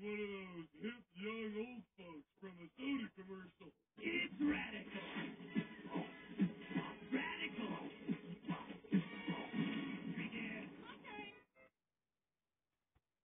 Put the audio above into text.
One of those hip young old folks from a soda commercial.